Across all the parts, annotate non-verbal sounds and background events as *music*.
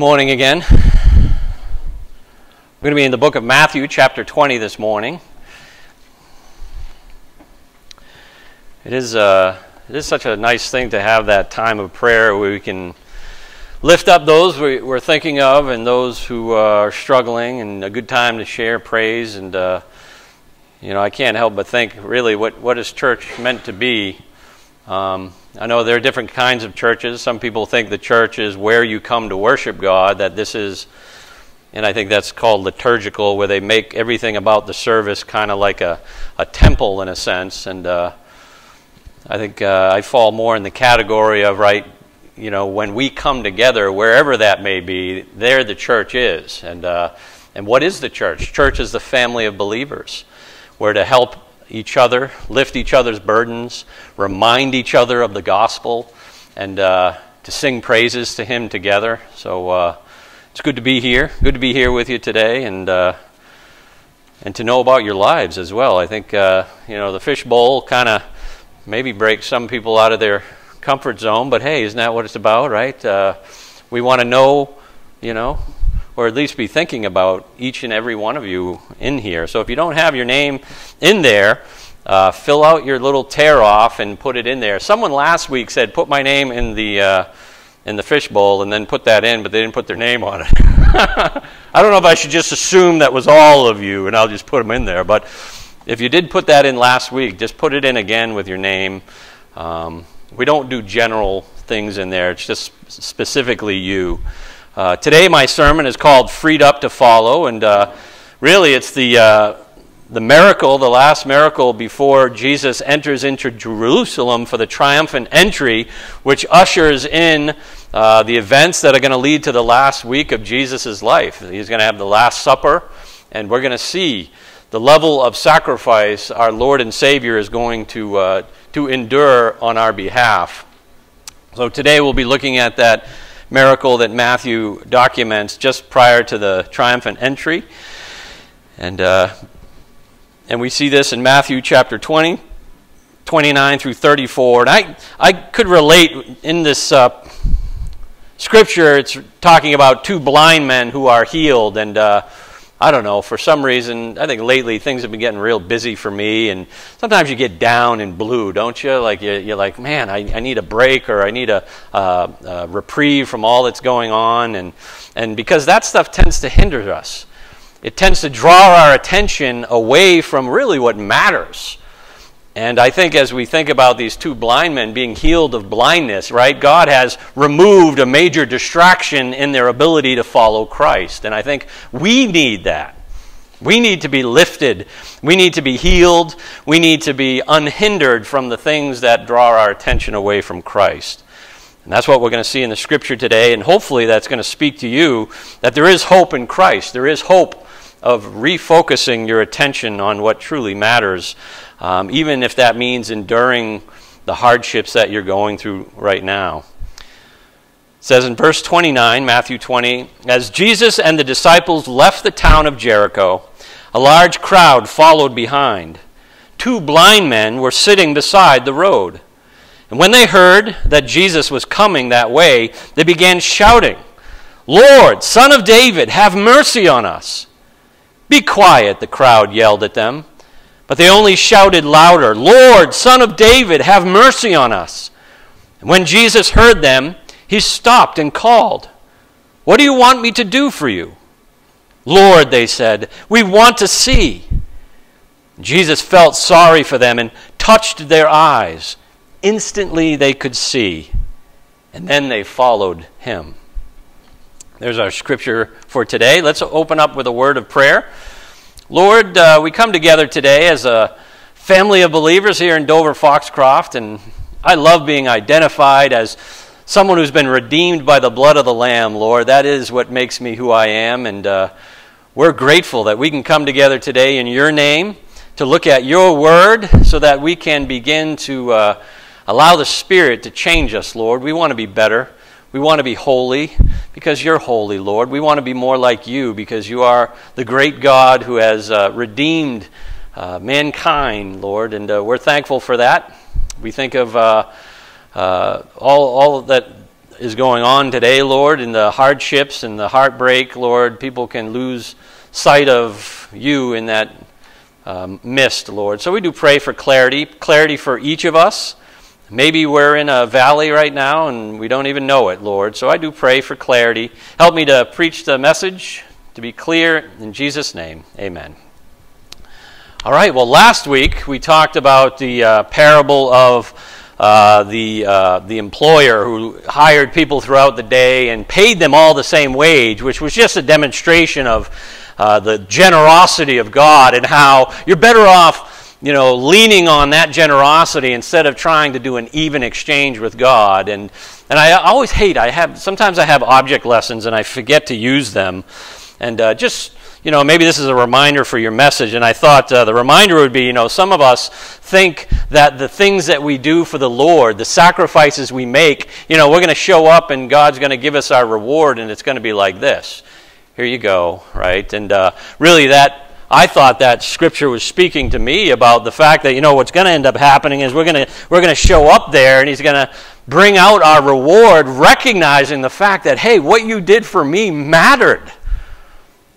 morning again. We're going to be in the book of Matthew, chapter 20, this morning. It is, uh, it is such a nice thing to have that time of prayer where we can lift up those we, we're thinking of and those who uh, are struggling, and a good time to share praise. And, uh, you know, I can't help but think really what, what is church meant to be? Um, I know there are different kinds of churches. Some people think the church is where you come to worship God, that this is, and I think that's called liturgical, where they make everything about the service kind of like a, a temple in a sense. And uh, I think uh, I fall more in the category of, right, you know, when we come together, wherever that may be, there the church is. And, uh, and what is the church? Church is the family of believers. We're to help each other, lift each other's burdens, remind each other of the gospel, and uh, to sing praises to Him together. So uh, it's good to be here. Good to be here with you today, and uh, and to know about your lives as well. I think uh, you know the fishbowl kind of maybe breaks some people out of their comfort zone, but hey, isn't that what it's about, right? Uh, we want to know, you know, or at least be thinking about each and every one of you in here. So if you don't have your name in there, uh, fill out your little tear off and put it in there. Someone last week said, "Put my name in the uh, in the fishbowl," and then put that in, but they didn't put their name on it. *laughs* I don't know if I should just assume that was all of you, and I'll just put them in there. But if you did put that in last week, just put it in again with your name. Um, we don't do general things in there; it's just specifically you. Uh, today, my sermon is called Freed Up to Follow, and uh, really it's the, uh, the miracle, the last miracle before Jesus enters into Jerusalem for the triumphant entry, which ushers in uh, the events that are going to lead to the last week of Jesus' life. He's going to have the Last Supper, and we're going to see the level of sacrifice our Lord and Savior is going to, uh, to endure on our behalf. So today we'll be looking at that miracle that Matthew documents just prior to the triumphant entry. And, uh, and we see this in Matthew chapter 20, 29 through 34. And I, I could relate in this uh, scripture, it's talking about two blind men who are healed. And uh, I don't know, for some reason, I think lately things have been getting real busy for me, and sometimes you get down and blue, don't you? Like you, are like, man, I, I, need a break or I need a, uh, a, reprieve from all that's going on, and and because that stuff tends to hinder us, it tends to draw our attention away from really what matters. And I think as we think about these two blind men being healed of blindness, right, God has removed a major distraction in their ability to follow Christ. And I think we need that. We need to be lifted. We need to be healed. We need to be unhindered from the things that draw our attention away from Christ. And that's what we're going to see in the scripture today. And hopefully that's going to speak to you that there is hope in Christ. There is hope of refocusing your attention on what truly matters um, even if that means enduring the hardships that you're going through right now. It says in verse 29, Matthew 20, as Jesus and the disciples left the town of Jericho, a large crowd followed behind. Two blind men were sitting beside the road. And when they heard that Jesus was coming that way, they began shouting, Lord, Son of David, have mercy on us. Be quiet, the crowd yelled at them. But they only shouted louder, Lord, Son of David, have mercy on us. And when Jesus heard them, he stopped and called, What do you want me to do for you? Lord, they said, we want to see. Jesus felt sorry for them and touched their eyes. Instantly they could see, and then they followed him. There's our scripture for today. Let's open up with a word of prayer. Lord, uh, we come together today as a family of believers here in Dover Foxcroft, and I love being identified as someone who's been redeemed by the blood of the Lamb, Lord. That is what makes me who I am, and uh, we're grateful that we can come together today in your name to look at your word so that we can begin to uh, allow the Spirit to change us, Lord. We want to be better. We want to be holy because you're holy, Lord. We want to be more like you because you are the great God who has uh, redeemed uh, mankind, Lord, and uh, we're thankful for that. We think of uh, uh, all, all that is going on today, Lord, in the hardships and the heartbreak, Lord, people can lose sight of you in that um, mist, Lord. So we do pray for clarity, clarity for each of us. Maybe we're in a valley right now and we don't even know it, Lord. So I do pray for clarity. Help me to preach the message, to be clear. In Jesus' name, amen. All right, well, last week we talked about the uh, parable of uh, the, uh, the employer who hired people throughout the day and paid them all the same wage, which was just a demonstration of uh, the generosity of God and how you're better off, you know, leaning on that generosity instead of trying to do an even exchange with God. And, and I always hate, I have, sometimes I have object lessons and I forget to use them. And uh, just you know, maybe this is a reminder for your message. And I thought uh, the reminder would be, you know, some of us think that the things that we do for the Lord, the sacrifices we make, you know, we're going to show up and God's going to give us our reward and it's going to be like this. Here you go, right? And uh, really, that I thought that scripture was speaking to me about the fact that you know what's going to end up happening is we're going to we're going to show up there and he's going to bring out our reward recognizing the fact that hey what you did for me mattered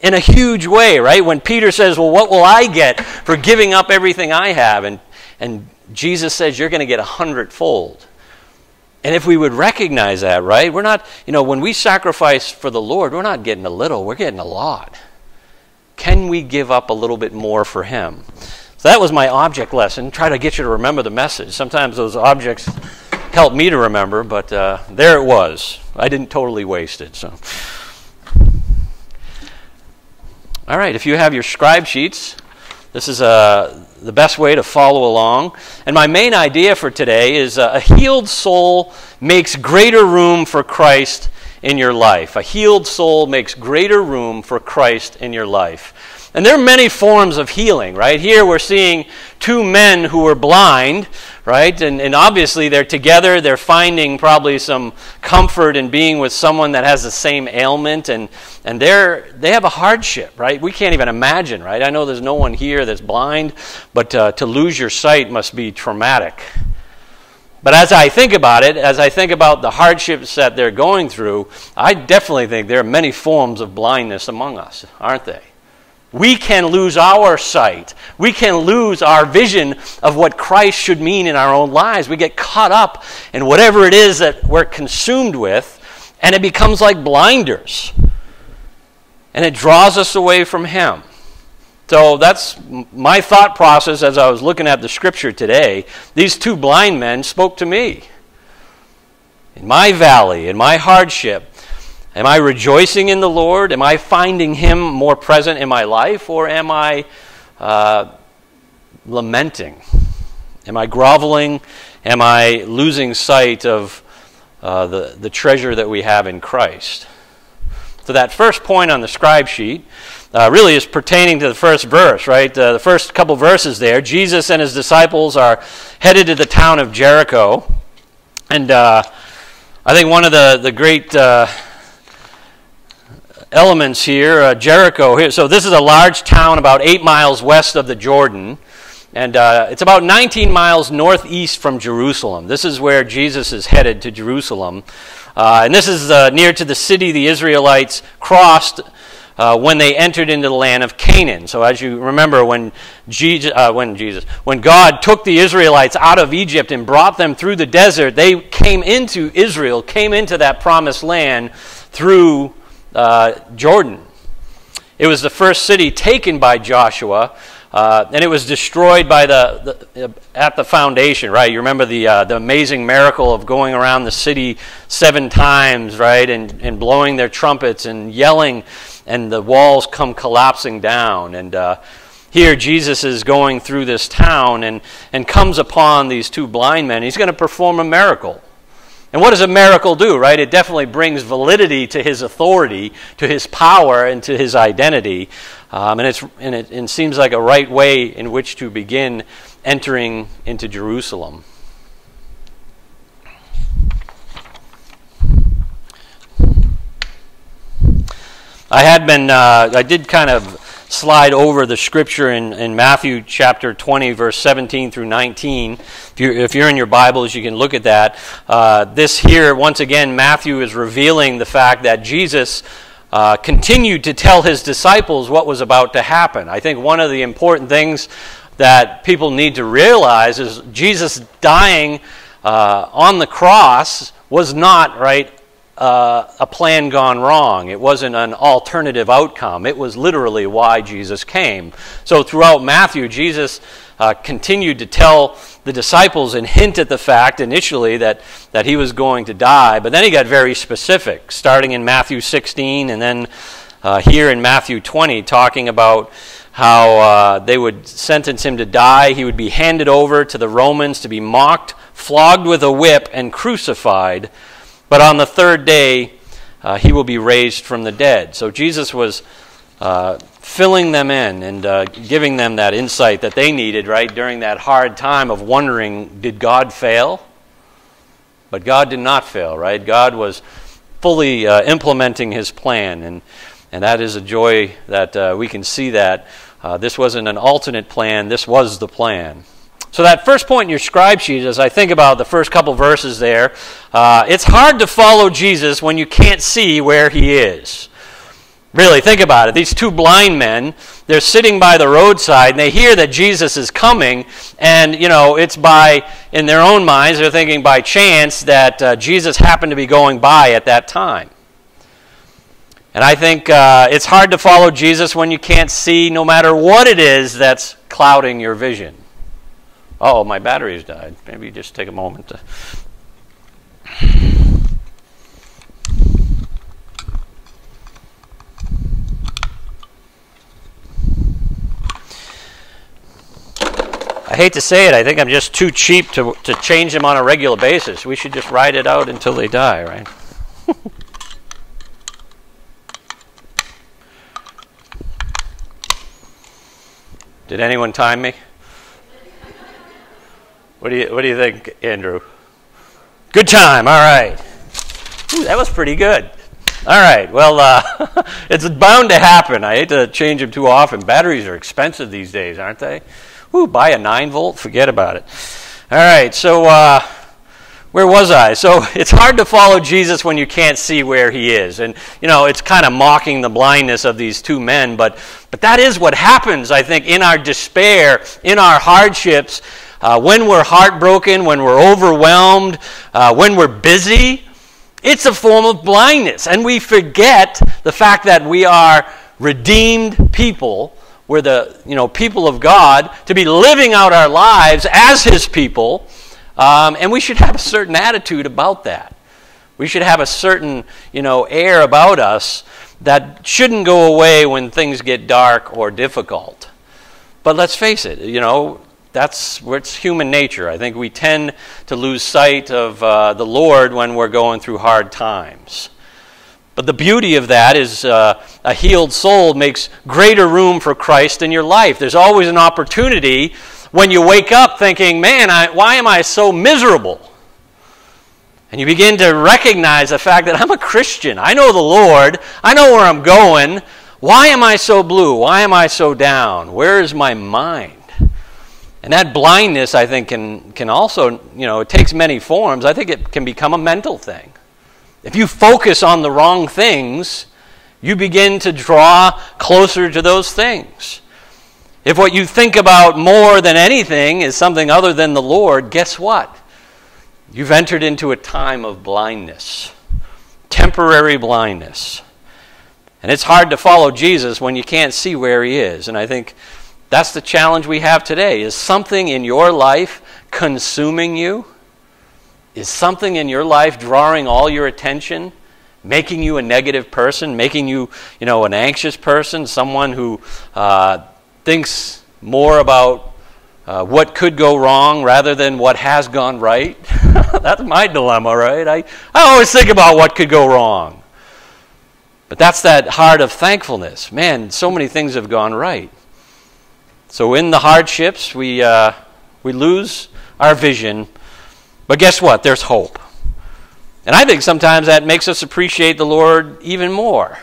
in a huge way, right? When Peter says, Well, what will I get for giving up everything I have? And, and Jesus says, You're going to get a hundredfold. And if we would recognize that, right? We're not, you know, when we sacrifice for the Lord, we're not getting a little, we're getting a lot. Can we give up a little bit more for Him? So that was my object lesson. Try to get you to remember the message. Sometimes those objects help me to remember, but uh, there it was. I didn't totally waste it. So. All right, if you have your scribe sheets, this is uh, the best way to follow along. And my main idea for today is uh, a healed soul makes greater room for Christ in your life. A healed soul makes greater room for Christ in your life. And there are many forms of healing, right? Here we're seeing two men who were blind, right? And, and obviously they're together. They're finding probably some comfort in being with someone that has the same ailment. And, and they're, they have a hardship, right? We can't even imagine, right? I know there's no one here that's blind, but uh, to lose your sight must be traumatic. But as I think about it, as I think about the hardships that they're going through, I definitely think there are many forms of blindness among us, aren't they? we can lose our sight. We can lose our vision of what Christ should mean in our own lives. We get caught up in whatever it is that we're consumed with, and it becomes like blinders. And it draws us away from Him. So that's my thought process as I was looking at the scripture today. These two blind men spoke to me. In my valley, in my hardship, Am I rejoicing in the Lord? Am I finding Him more present in my life? Or am I uh, lamenting? Am I groveling? Am I losing sight of uh, the, the treasure that we have in Christ? So, that first point on the scribe sheet uh, really is pertaining to the first verse, right? Uh, the first couple verses there. Jesus and his disciples are headed to the town of Jericho. And uh, I think one of the, the great uh, elements here. Uh, Jericho here. So this is a large town about eight miles west of the Jordan. And uh, it's about 19 miles northeast from Jerusalem. This is where Jesus is headed to Jerusalem. And this is near to the city the Israelites crossed uh, when they entered into the land of Canaan. So, as you remember, when Jesus, uh, when Jesus, when God took the Israelites out of Egypt and brought them through the desert, they came into Israel, came into that promised land through uh, Jordan. It was the first city taken by Joshua, uh, and it was destroyed by the, the, uh, at the foundation. Right? You remember the uh, the amazing miracle of going around the city seven times, right, and and blowing their trumpets and yelling, and the walls come collapsing down. And uh, here Jesus is going through this town and and comes upon these two blind men. He's going to perform a miracle. And what does a miracle do, right? It definitely brings validity to his authority, to his power, and to his identity. Um, and, it's, and it, it seems like a right way in which to begin entering into Jerusalem. I had been, uh, I did kind of slide over the scripture in, in Matthew chapter 20, verse 17 through 19. If you're, if you're in your Bibles, you can look at that. Uh, this here, once again, Matthew is revealing the fact that Jesus uh, continued to tell his disciples what was about to happen. I think one of the important things that people need to realize is Jesus dying uh, on the cross was not, right, uh, a plan gone wrong. It wasn't an alternative outcome. It was literally why Jesus came. So throughout Matthew, Jesus uh, continued to tell the disciples and hint at the fact initially that, that he was going to die, but then he got very specific, starting in Matthew 16 and then uh, here in Matthew 20, talking about how uh, they would sentence him to die. He would be handed over to the Romans to be mocked, flogged with a whip, and crucified. But on the third day, uh, he will be raised from the dead. So Jesus was uh, filling them in and uh, giving them that insight that they needed, right, during that hard time of wondering did God fail? But God did not fail, right? God was fully uh, implementing his plan. And and that is a joy that uh, we can see that uh, this wasn't an alternate plan, this was the plan. So, that first point in your scribe sheet, as I think about the first couple verses there, uh, it's hard to follow Jesus when you can't see where he is. Really, think about it. These two blind men, they're sitting by the roadside and they hear that Jesus is coming, and, you know, it's by, in their own minds, they're thinking by chance that uh, Jesus happened to be going by at that time. And I think uh, it's hard to follow Jesus when you can't see, no matter what it is that's clouding your vision. Oh, my battery's died. Maybe just take a moment to. I hate to say it, I think I'm just too cheap to, to change them on a regular basis. We should just ride it out until they die, right? *laughs* Did anyone time me? What do you What do you think, Andrew? Good time. All right. Ooh, that was pretty good. All right. Well, uh, *laughs* it's bound to happen. I hate to change them too often. Batteries are expensive these days, aren't they? Ooh, buy a nine volt. Forget about it. All right. So. Uh, where was I? So *laughs* it's hard to follow Jesus when you can't see where he is. And, you know, it's kind of mocking the blindness of these two men, but, but that is what happens, I think, in our despair, in our hardships, uh, when we're heartbroken, when we're overwhelmed, uh, when we're busy. It's a form of blindness. And we forget the fact that we are redeemed people. We're the you know, people of God to be living out our lives as his people um, and we should have a certain attitude about that. We should have a certain, you know, air about us that shouldn't go away when things get dark or difficult. But let's face it, you know, that's what's human nature. I think we tend to lose sight of uh, the Lord when we're going through hard times. But the beauty of that is uh, a healed soul makes greater room for Christ in your life. There's always an opportunity when you wake up thinking, man, I, why am I so miserable? And you begin to recognize the fact that I'm a Christian. I know the Lord. I know where I'm going. Why am I so blue? Why am I so down? Where is my mind? And that blindness, I think, can, can also, you know, it takes many forms. I think it can become a mental thing. If you focus on the wrong things, you begin to draw closer to those things. If what you think about more than anything is something other than the Lord, guess what? You've entered into a time of blindness, temporary blindness. And it's hard to follow Jesus when you can't see where he is. And I think that's the challenge we have today. Is something in your life consuming you? Is something in your life drawing all your attention? Making you a negative person, making you, you know, an anxious person, someone who uh, thinks more about uh, what could go wrong rather than what has gone right. *laughs* that's my dilemma, right? I, I always think about what could go wrong. But that's that heart of thankfulness. Man, so many things have gone right. So in the hardships, we, uh, we lose our vision. But guess what? There's hope. And I think sometimes that makes us appreciate the Lord even more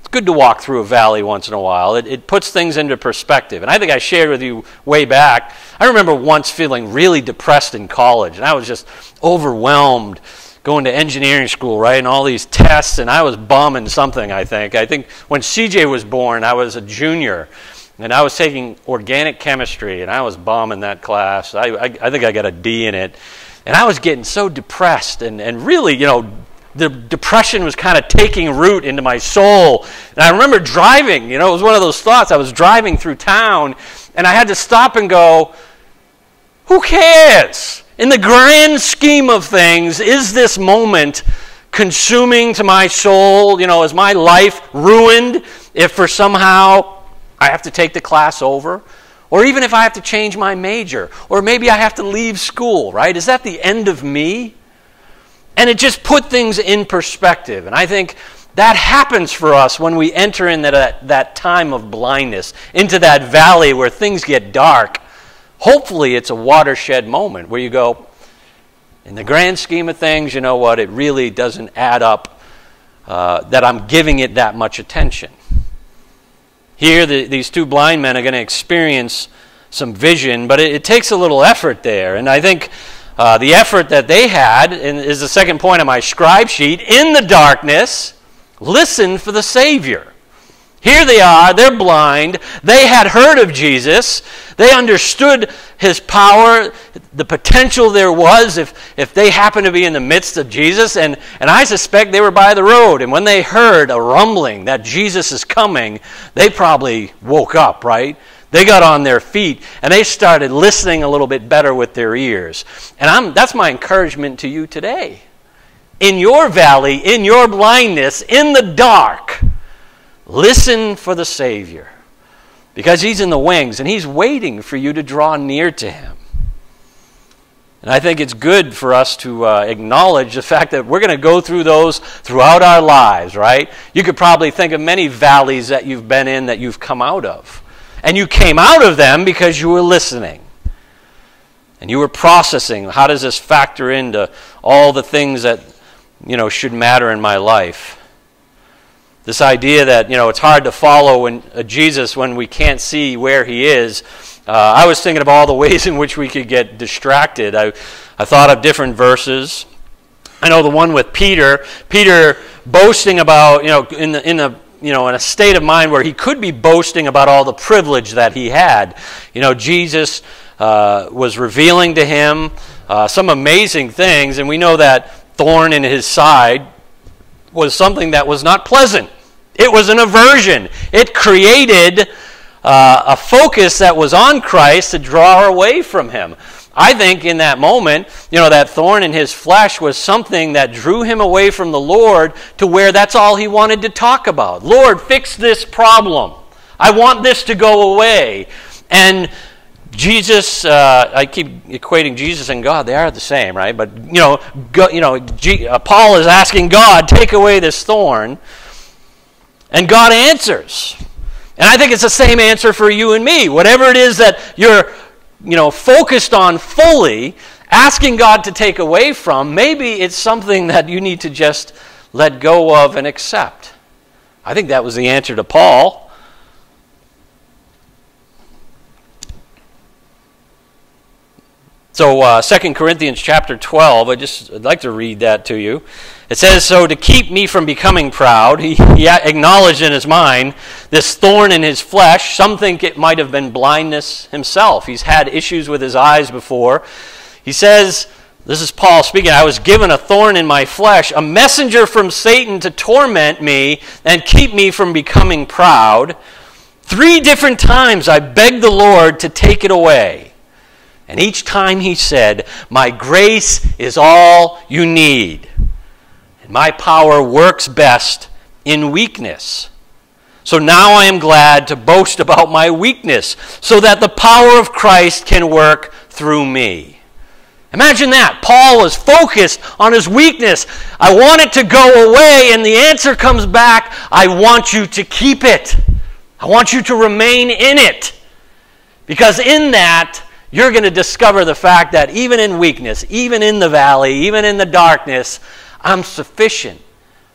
It's good to walk through a valley once in a while. It, it puts things into perspective. And I think I shared with you way back. I remember once feeling really depressed in college, and I was just overwhelmed going to engineering school, right, and all these tests, and I was bumming something, I think. I think when CJ was born, I was a junior, and I was taking organic chemistry, and I was bombing that class. I, I, I think I got a D in it. And I was getting so depressed and, and really, you know, the depression was kind of taking root into my soul. And I remember driving, you know, it was one of those thoughts. I was driving through town and I had to stop and go, who cares? In the grand scheme of things, is this moment consuming to my soul? You know, is my life ruined if for somehow I have to take the class over? Or even if I have to change my major? Or maybe I have to leave school, right? Is that the end of me? And it just put things in perspective. And I think that happens for us when we enter into that, that time of blindness, into that valley where things get dark. Hopefully, it's a watershed moment where you go, in the grand scheme of things, you know what? It really doesn't add up uh, that I'm giving it that much attention. Here, the, these two blind men are going to experience some vision, but it, it takes a little effort there. And I think uh, the effort that they had, is the second point on my scribe sheet, in the darkness, listen for the Savior. Here they are, they're blind. They had heard of Jesus. They understood his power, the potential there was if, if they happened to be in the midst of Jesus. And, and I suspect they were by the road. And when they heard a rumbling that Jesus is coming, they probably woke up, right? They got on their feet and they started listening a little bit better with their ears. And I'm, that's my encouragement to you today. In your valley, in your blindness, in the dark, listen for the Savior because He's in the wings and He's waiting for you to draw near to Him. And I think it's good for us to uh, acknowledge the fact that we're going to go through those throughout our lives, right? You could probably think of many valleys that you've been in that you've come out of. And you came out of them because you were listening. And you were processing how does this factor into all the things that you know should matter in my life? This idea that you know it's hard to follow when, uh, Jesus when we can't see where he is. Uh, I was thinking of all the *laughs* ways in which we could get distracted. I, I thought of different verses. I know the one with Peter. Peter boasting about you know in the in the you know, in a state of mind where he could be boasting about all the privilege that he had. You know, Jesus uh, was revealing to him uh, some amazing things, and we know that thorn in his side was something that was not pleasant. It was an aversion. It created uh, a focus that was on Christ to draw her away from him. I think in that moment, you know, that thorn in his flesh was something that drew him away from the Lord to where that's all he wanted to talk about. Lord, fix this problem. I want this to go away. And Jesus, uh, I keep equating Jesus and God. They are the same, right? But you know, go, you know, G, uh, Paul is asking God, take away this thorn, and God answers. And I think it's the same answer for you and me. Whatever it is that you're you know, focused on fully, asking God to take away from, maybe it's something that you need to just let go of and accept. I think that was the answer to Paul. So, uh, 2 Corinthians chapter 12, I just, I'd like to read that to you. It says, So to keep me from becoming proud, *laughs* he, he acknowledged in his mind this thorn in his flesh. Some think it might have been blindness himself. He's had issues with his eyes before. He says, This is Paul speaking, I was given a thorn in my flesh, a messenger from Satan to torment me and keep me from becoming proud. Three different times I begged the Lord to take it away. And each time he said, My grace is all you need. And my power works best in weakness. So now I am glad to boast about my weakness, so that the power of Christ can work through me. Imagine that. Paul was focused on his weakness. I want it to go away, and the answer comes back I want you to keep it. I want you to remain in it. Because in that, you're going to discover the fact that even in weakness, even in the valley, even in the darkness, I'm sufficient.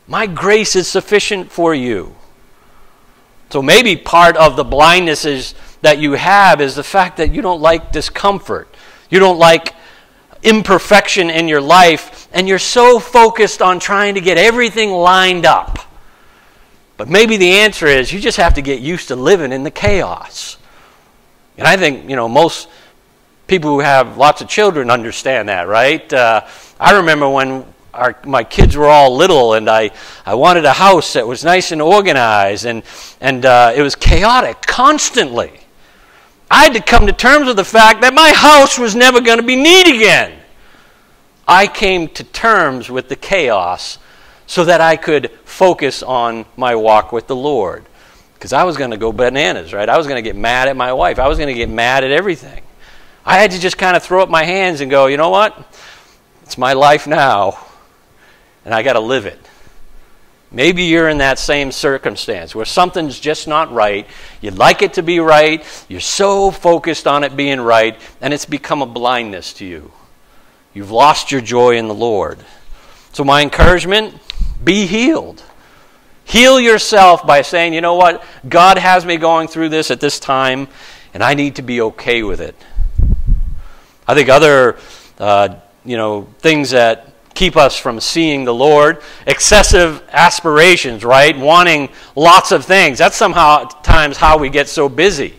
My grace is sufficient for you. So maybe part of the blindness is that you have is the fact that you don't like discomfort. You don't like imperfection in your life, and you're so focused on trying to get everything lined up. But maybe the answer is you just have to get used to living in the chaos. And I think, you know, most people who have lots of children understand that, right? Uh, I remember when our, my kids were all little and I, I wanted a house that was nice and organized and, and uh, it was chaotic constantly. I had to come to terms with the fact that my house was never going to be neat again. I came to terms with the chaos so that I could focus on my walk with the Lord. Because I was going to go bananas, right? I was going to get mad at my wife. I was going to get mad at everything. I had to just kind of throw up my hands and go, you know what? It's my life now, and I got to live it. Maybe you're in that same circumstance where something's just not right. You'd like it to be right. You're so focused on it being right, and it's become a blindness to you. You've lost your joy in the Lord. So, my encouragement be healed. Heal yourself by saying, you know what? God has me going through this at this time, and I need to be okay with it. I think other, uh, you know, things that keep us from seeing the Lord. Excessive aspirations, right? Wanting lots of things. That's somehow times how we get so busy.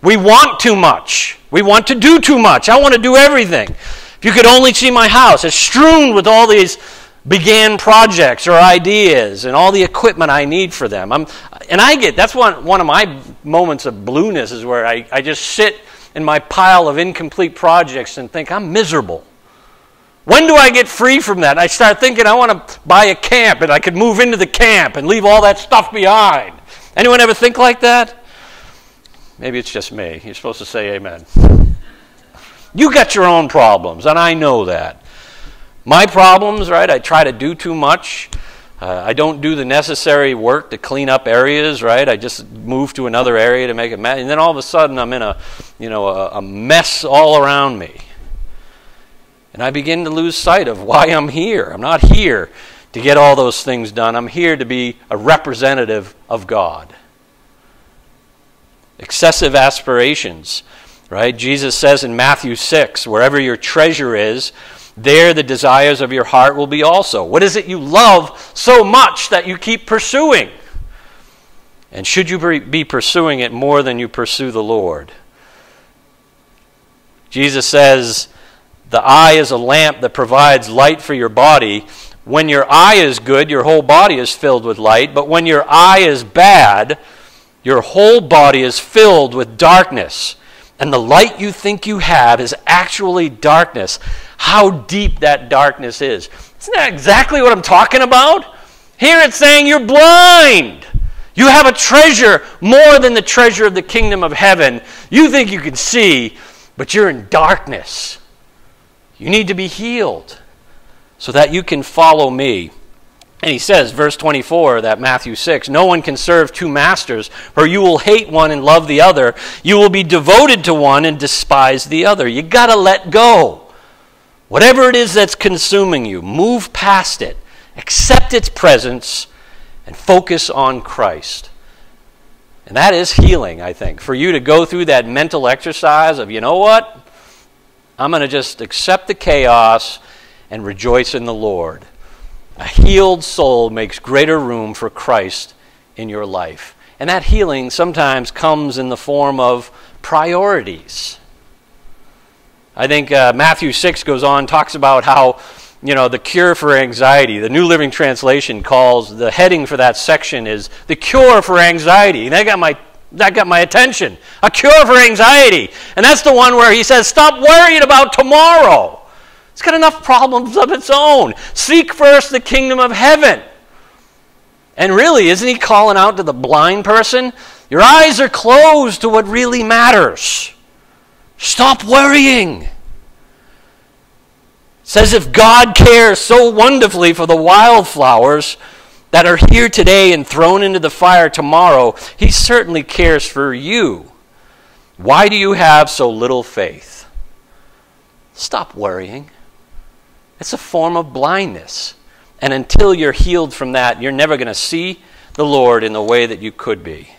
We want too much. We want to do too much. I want to do everything. If you could only see my house, it's strewn with all these began projects or ideas and all the equipment I need for them. I'm, and I get that's one, one of my moments of blueness is where I, I just sit in my pile of incomplete projects and think I'm miserable. When do I get free from that? I start thinking I want to buy a camp and I could move into the camp and leave all that stuff behind. Anyone ever think like that? Maybe it's just me. You're supposed to say amen. You got your own problems, and I know that. My problems, right? I try to do too much. Uh, I don't do the necessary work to clean up areas, right? I just move to another area to make it mess, and then all of a sudden I'm in a, you know, a, a mess all around me. And I begin to lose sight of why I'm here. I'm not here to get all those things done. I'm here to be a representative of God. Excessive aspirations, right? Jesus says in Matthew 6, wherever your treasure is, there the desires of your heart will be also. What is it you love so much that you keep pursuing? And should you be pursuing it more than you pursue the Lord? Jesus says, the eye is a lamp that provides light for your body. When your eye is good, your whole body is filled with light. But when your eye is bad, your whole body is filled with darkness. And the light you think you have is actually darkness. How deep that darkness is. Isn't that exactly what I'm talking about? Here it's saying you're blind. You have a treasure more than the treasure of the kingdom of heaven. You think you can see, but you're in darkness. You need to be healed so that you can follow me. And he says, verse 24, that Matthew 6, no one can serve two masters, for you will hate one and love the other. You will be devoted to one and despise the other. You got to let go. Whatever it is that's consuming you, move past it, accept its presence, and focus on Christ. And that is healing, I think. For you to go through that mental exercise of, you know what? I'm going to just accept the chaos and rejoice in the Lord. A healed soul makes greater room for Christ in your life. And that healing sometimes comes in the form of priorities. I think uh, Matthew 6 goes on, talks about how, you know, the cure for anxiety. The New Living Translation calls the heading for that section is the cure for anxiety. And I got my that got my attention. A cure for anxiety. And that's the one where he says, Stop worrying about tomorrow. It's got enough problems of its own. Seek first the kingdom of heaven. And really, isn't he calling out to the blind person? Your eyes are closed to what really matters. Stop worrying. It says if God cares so wonderfully for the wildflowers, that are here today and thrown into the fire tomorrow, He certainly cares for you. Why do you have so little faith? Stop worrying. It's a form of blindness. And until you're healed from that, you're never going to see the Lord in the way that you could be.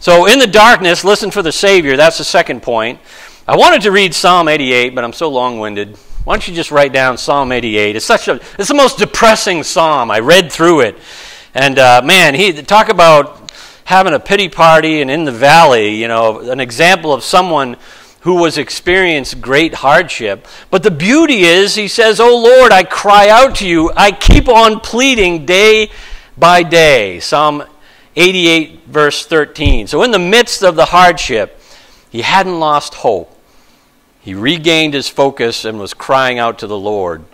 So, in the darkness, listen for the Savior. That's the second point. I wanted to read Psalm 88, but I'm so long winded. Why don't you just write down Psalm 88? It's such a, it's the most depressing psalm. I read through it. And uh, man, he talk about having a pity party and in the valley, you know, an example of someone who was experienced great hardship. But the beauty is, he says, Oh Lord, I cry out to you. I keep on pleading day by day. Psalm 88, verse 13. So, in the midst of the hardship, he hadn't lost hope. He regained his focus and was crying out to the Lord.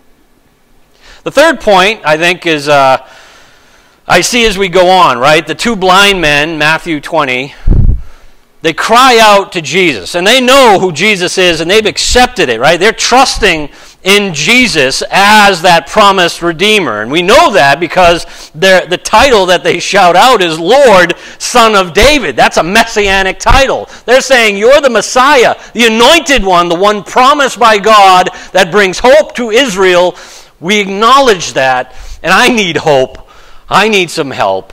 The third point, I think, is uh, I see as we go on, right? The two blind men, Matthew 20, they cry out to Jesus, and they know who Jesus is, and they've accepted it, right? They're trusting in Jesus as that promised Redeemer. And we know that because the title that they shout out is Lord, Son of David. That's a messianic title. They're saying, You're the Messiah, the anointed one, the one promised by God that brings hope to Israel. We acknowledge that, and I need hope. I need some help.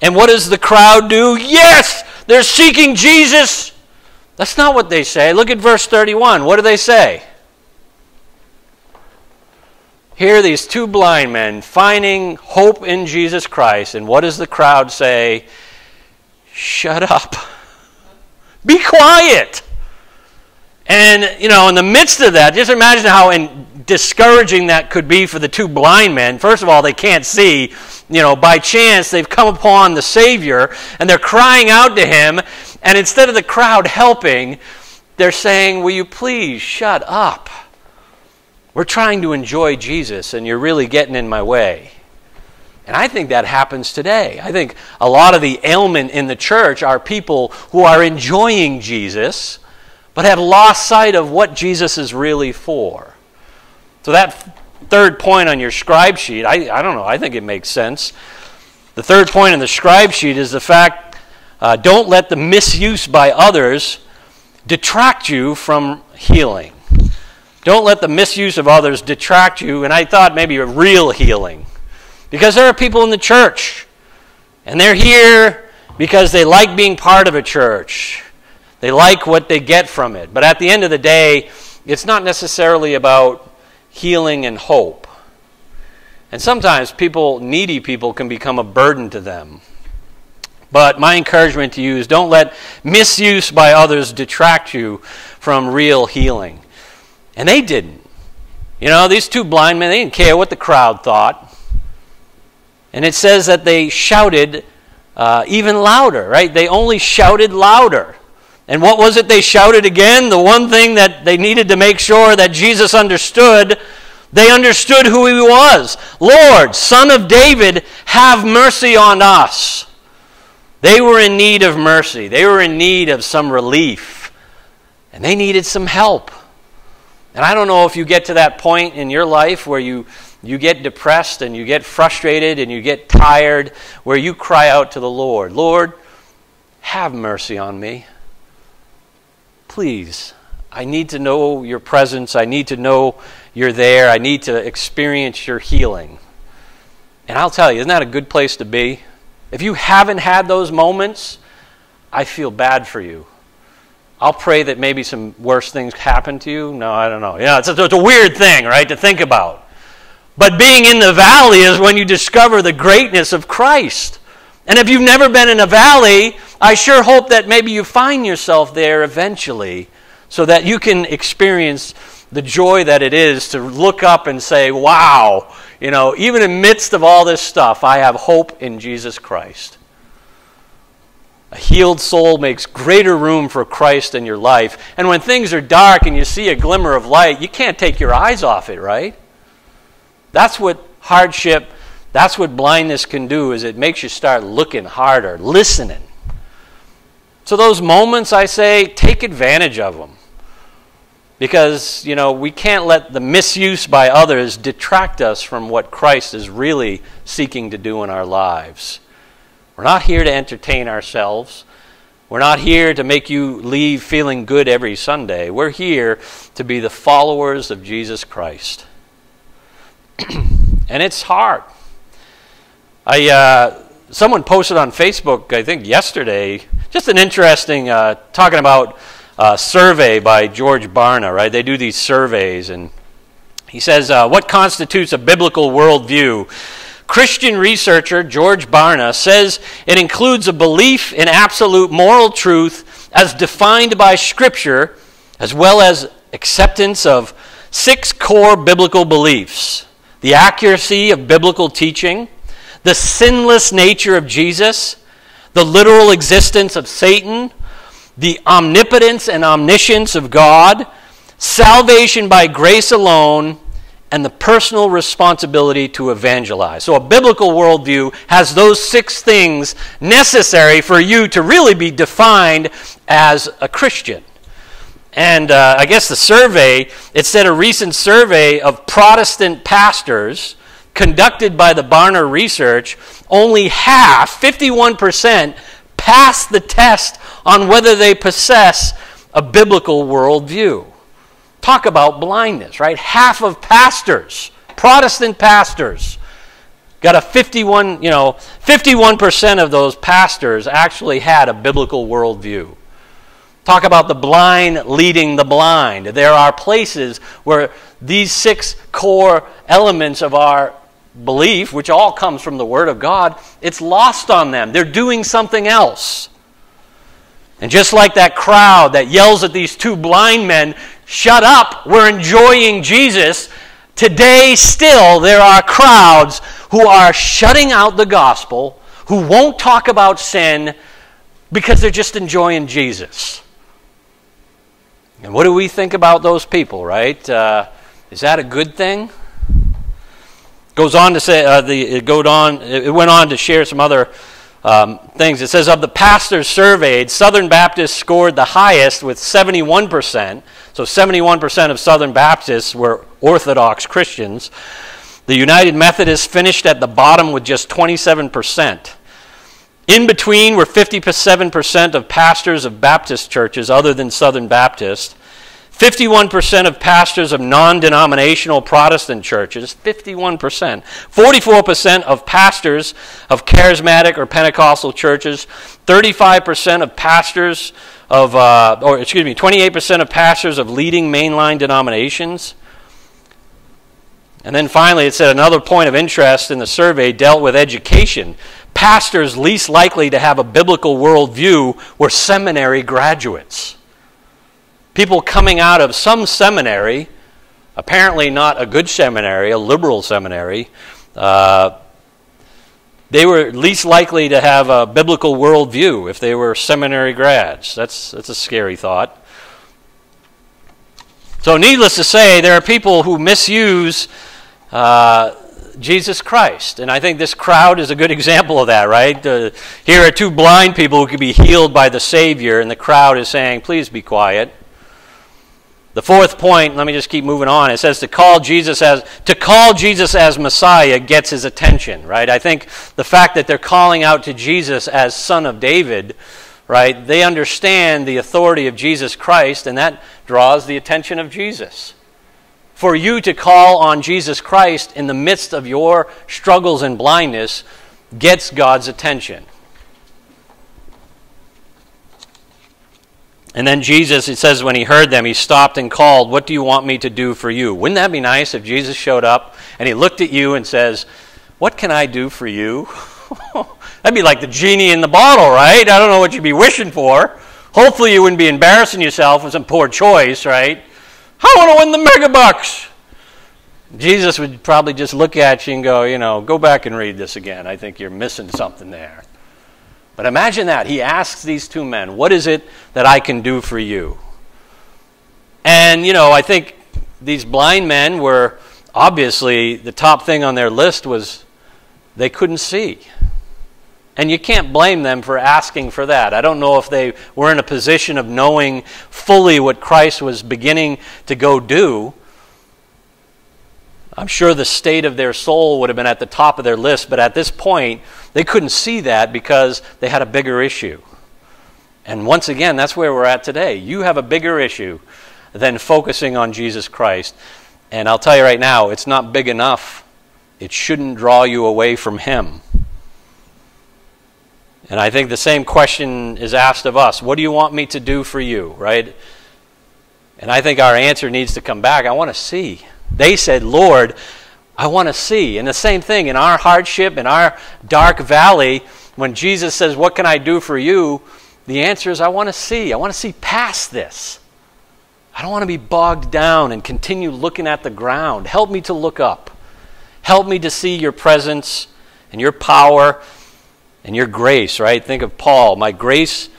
And what does the crowd do? Yes! They're seeking Jesus. That's not what they say. Look at verse 31. What do they say? Here, these two blind men finding hope in Jesus Christ. And what does the crowd say? Shut up. Be quiet. And, you know, in the midst of that, just imagine how in discouraging that could be for the two blind men. First of all, they can't see. You know, by chance, they've come upon the Savior and they're crying out to him. And instead of the crowd helping, they're saying, Will you please shut up? We're trying to enjoy Jesus and you're really getting in my way. And I think that happens today. I think a lot of the ailment in the church are people who are enjoying Jesus but have lost sight of what Jesus is really for. So that third point on your scribe sheet, I, I don't know, I think it makes sense. The third point on the scribe sheet is the fact uh, don't let the misuse by others detract you from healing. Don't let the misuse of others detract you, and I thought maybe a real healing. Because there are people in the church, and they're here because they like being part of a church. They like what they get from it. But at the end of the day, it's not necessarily about healing and hope. And sometimes people, needy people, can become a burden to them. But my encouragement to you is don't let misuse by others detract you from real healing. And they didn't. You know, these two blind men, they didn't care what the crowd thought. And it says that they shouted uh, even louder, right? They only shouted louder. And what was it they shouted again? The one thing that they needed to make sure that Jesus understood. They understood who he was. Lord, Son of David, have mercy on us. They were in need of mercy. They were in need of some relief. And they needed some help. And I don't know if you get to that point in your life where you, you get depressed and you get frustrated and you get tired, where you cry out to the Lord, Lord, have mercy on me please, I need to know your presence. I need to know you're there. I need to experience your healing. And I'll tell you, isn't that a good place to be? If you haven't had those moments, I feel bad for you. I'll pray that maybe some worse things happen to you. No, I don't know. Yeah, it's a, it's a weird thing, right, to think about. But being in the valley is when you discover the greatness of Christ. And if you've never been in a valley, I sure hope that maybe you find yourself there eventually so that you can experience the joy that it is to look up and say, wow, you know, even in midst of all this stuff, I have hope in Jesus Christ. A healed soul makes greater room for Christ in your life. And when things are dark and you see a glimmer of light, you can't take your eyes off it, right? That's what hardship that's what blindness can do is it makes you start looking harder, listening. So those moments I say, take advantage of them. Because, you know, we can't let the misuse by others detract us from what Christ is really seeking to do in our lives. We're not here to entertain ourselves. We're not here to make you leave feeling good every Sunday. We're here to be the followers of Jesus Christ. *clears throat* and it's hard. I uh, someone posted on Facebook, I think yesterday, just an interesting uh, talking about uh, survey by George Barna. Right, they do these surveys, and he says, uh, "What constitutes a biblical worldview?" Christian researcher George Barna says it includes a belief in absolute moral truth as defined by Scripture, as well as acceptance of six core biblical beliefs the accuracy of biblical teaching, the sinless nature of Jesus, the literal existence of Satan, the omnipotence and omniscience of God, salvation by grace alone, and the personal responsibility to evangelize. So, a biblical worldview has those six things necessary for you to really be defined as a Christian. And uh, I guess the survey, it said a recent survey of Protestant pastors conducted by the Barna Research, only half, 51%, passed the test on whether they possess a biblical worldview. Talk about blindness, right? Half of pastors, Protestant pastors, got a 51, you know, 51% of those pastors actually had a biblical worldview. Talk about the blind leading the blind. There are places where these six core elements of our belief, which all comes from the Word of God, it's lost on them. They're doing something else. And just like that crowd that yells at these two blind men, shut up, we're enjoying Jesus, today still there are crowds who are shutting out the gospel, who won't talk about sin because they're just enjoying Jesus. And what do we think about those people, right? Uh, is that a good thing? Goes on to say, uh, the, it, on, it went on to share some other um, things. It says, of the pastors surveyed, Southern Baptists scored the highest with 71%. So 71% of Southern Baptists were Orthodox Christians. The United Methodists finished at the bottom with just 27%. In between were 57% of pastors of Baptist churches other than Southern Baptist. 51% of pastors of non denominational Protestant churches, 51%. 44% of pastors of charismatic or Pentecostal churches. 35% of pastors of, uh, or excuse me, 28% of pastors of leading mainline denominations. And then finally, it said another point of interest in the survey dealt with education. Pastors least likely to have a biblical worldview were seminary graduates people coming out of some seminary, apparently not a good seminary, a liberal seminary, uh, they were least likely to have a biblical worldview if they were seminary grads. That's, that's a scary thought. So, needless to say, there are people who misuse uh, Jesus Christ. And I think this crowd is a good *laughs* example of that, right? Uh, here are two blind people who could be healed by the Savior, and the crowd is saying, please be quiet. The fourth point, let me just keep moving on. It says to call Jesus as to call Jesus as Messiah gets his attention, right? I think the fact that they're calling out to Jesus as son of David, right? They understand the authority of Jesus Christ and that draws the attention of Jesus. For you to call on Jesus Christ in the midst of your struggles and blindness gets God's attention. And then Jesus, it says, when he heard them, he stopped and called, What do you want me to do for you? Wouldn't that be nice if Jesus showed up and he looked at you and says, What can I do for you? *laughs* That'd be like the genie in the bottle, right? I don't know what you'd be wishing for. Hopefully, you wouldn't be embarrassing yourself with some poor choice, right? I want to win the mega bucks. Jesus would probably just look at you and go, You know, go back and read this again. I think you're missing something there. But imagine that. He asks these two men, What is it that I can do for you? And, you know, I think these blind men were obviously the top thing on their list was they couldn't see. And you can't blame them for asking for that. I don't know if they were in a position of knowing fully what Christ was beginning to go do. I'm sure the state of their soul would have been at the top of their list, but at this point, they couldn't see that because they had a bigger issue. And once again, that's where we're at today. You have a bigger issue than focusing on Jesus Christ. And I'll tell you right now, it's not big enough. It shouldn't draw you away from Him. And I think the same question is asked of us What do you want me to do for you, right? And I think our answer needs to come back I want to see. They said, Lord, I want to see. And the same thing in our hardship, in our dark valley, when Jesus says, What can I do for you? The answer is, I want to see. I want to see past this. I don't want to be bogged down and continue looking at the ground. Help me to look up. Help me to see your presence and your power and your grace, right? Think of Paul. My grace,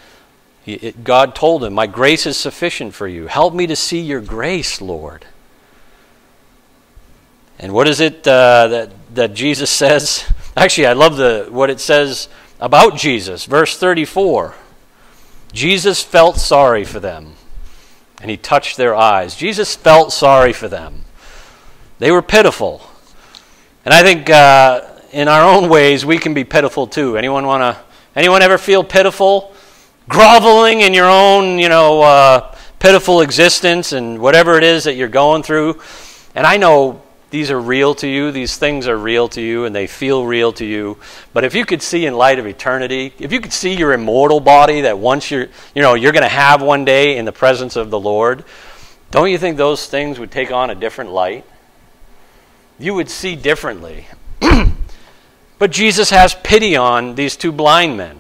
God told him, My grace is sufficient for you. Help me to see your grace, Lord. And what is it uh, that, that Jesus says? *laughs* Actually, I love the, what it says about Jesus. Verse 34 Jesus felt sorry for them, and he touched their eyes. Jesus felt sorry for them. They were pitiful. And I think uh, in our own ways, we can be pitiful too. Anyone want to? Anyone ever feel pitiful? Groveling in your own, you know, uh, pitiful existence and whatever it is that you're going through. And I know these are real to you, these things are real to you, and they feel real to you. But if you could see in light of eternity, if you could see your immortal body that once you're, you know, you're going to have one day in the presence of the Lord, don't you think those things would take on a different light? You would see differently. *clears throat* But Jesus has pity on these two blind men.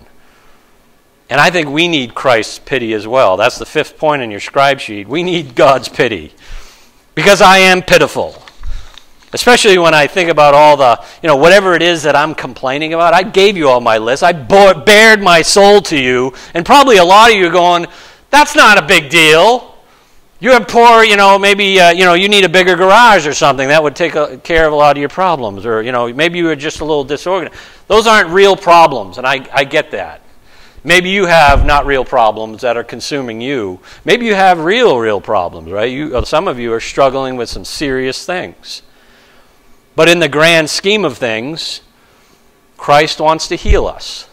And I think we need Christ's pity as well. That's the fifth point in your scribe sheet. We need God's pity. Because I am pitiful. Especially when I think about all the, you know, whatever it is that I'm complaining about. I gave you all my list. I bared my soul to you. And probably a lot of you are going, that's not a big deal. You have poor, you know, maybe uh, you know you need a bigger garage or something that would take a, care of a lot of your problems, or you know maybe you are just a little disorganized. Those aren't real problems, and I, I get that. Maybe you have not real problems that are consuming you. Maybe you have real, real problems, right? You, uh, some of you are struggling with some serious things. But in the grand scheme of things, Christ wants to heal us.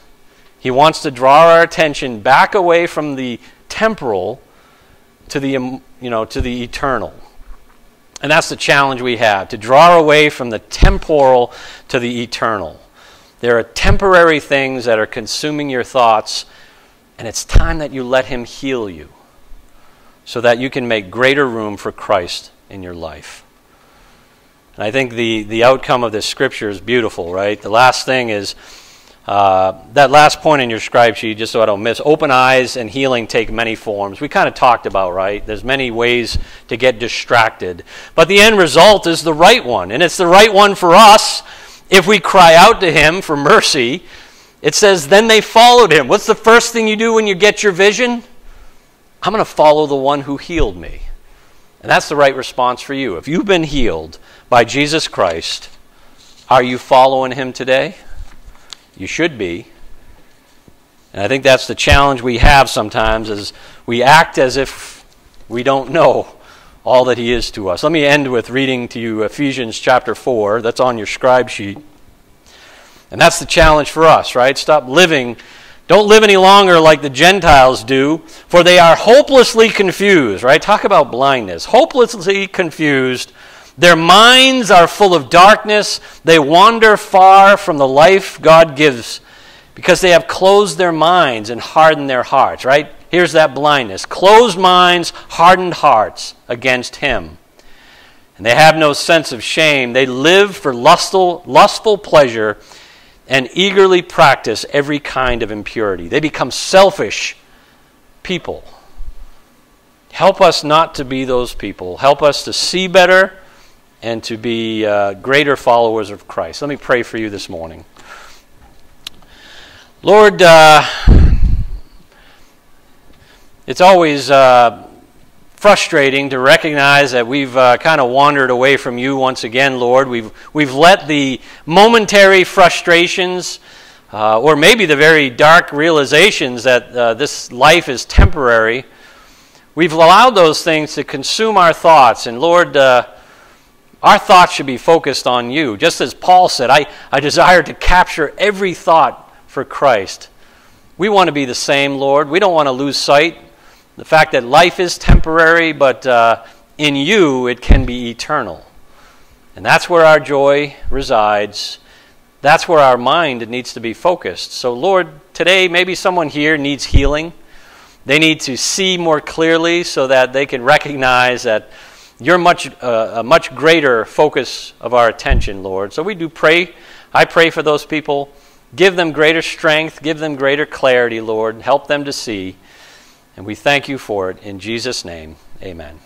He wants to draw our attention back away from the temporal to the, you know, to the eternal. And that's the challenge we have to draw away from the temporal to the eternal. There are temporary things that are consuming your thoughts, and it's time that you let Him heal you so that you can make greater room for Christ in your life. And I think the, the outcome of this scripture is beautiful, right? The last thing is uh, that last point in your scribe sheet, just so I don't miss, open eyes and healing take many forms. We kind of talked about, right? There's many ways to get distracted. But the end result is the right one. And it's the right one for us if we cry out to Him for mercy. It says, then they followed Him. What's the first thing you do when you get your vision? I'm going to follow the one who healed me. And that's the right response for you. If you've been healed by Jesus Christ, are you following Him today? You should be. And I think that's the challenge we have sometimes is we act as if we don't know all that he is to us. Let me end with reading to you Ephesians chapter 4. That's on your scribe sheet. And that's the challenge for us, right? Stop living. Don't live any longer like the Gentiles do, for they are hopelessly confused, right? Talk about blindness. Hopelessly confused their minds are full of darkness. They wander far from the life God gives because they have closed their minds and hardened their hearts, right? Here's that blindness closed minds, hardened hearts against Him. And they have no sense of shame. They live for lustful, lustful pleasure and eagerly practice every kind of impurity. They become selfish people. Help us not to be those people. Help us to see better and to be uh, greater followers of Christ. Let me pray for you this morning. Lord, uh, it's always uh, frustrating to recognize that we've uh, kind of wandered away from you once again, Lord. We've, we've let the momentary frustrations. Uh, or maybe the very dark realizations that uh, this life is temporary, we've allowed those things to consume our thoughts. And Lord, our thoughts should be focused on you. Just as Paul said, I, I desire to capture every thought for Christ. We want to be the same, Lord. We don't want to lose sight. The fact that life is temporary, but uh, in you it can be eternal. And that's where our joy resides. that's where our mind needs to be focused. So, Lord, today maybe someone here needs healing. They need to see more clearly so that they can recognize that you're much, uh, a much greater focus of our attention, Lord. So we do pray. I pray for those people. Give them greater strength. Give them greater clarity, Lord. Help them to see. And we thank you for it. In Jesus' name, amen.